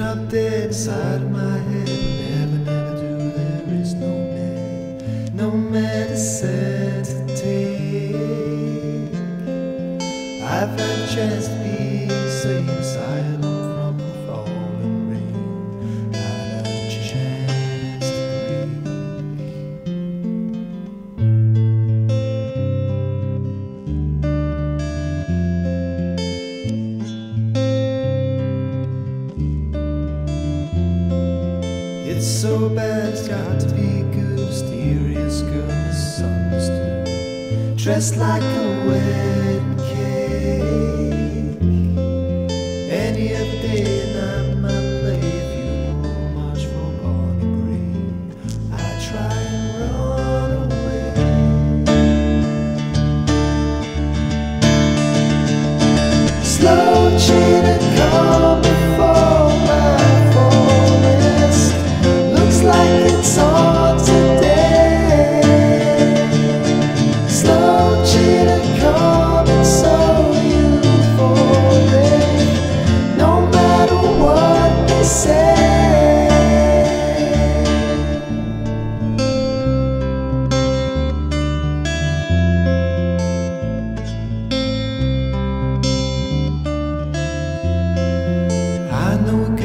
out there inside of my head. Never, never do. There is no med, no medicine to take. I've had a chance so bad, it's got to be good, mysterious girl, misunderstood. Dressed like a wedding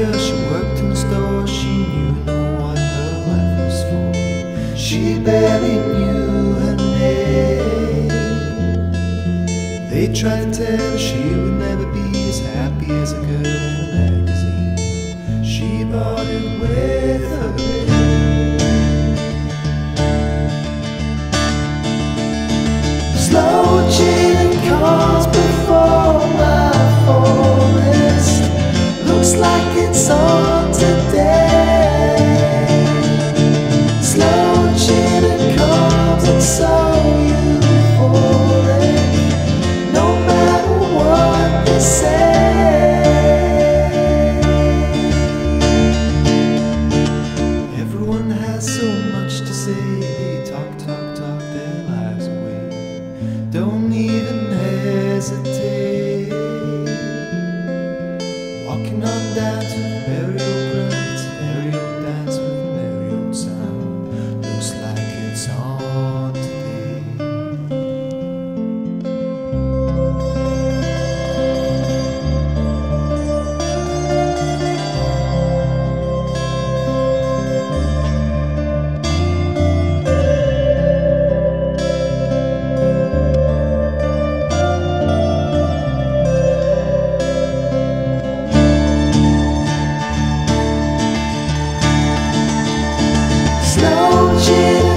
girl, she worked in the store. She knew no what her life was for. She barely knew her name. They tried to tell her she would never be as happy as a girl in a magazine. She bought it with her you.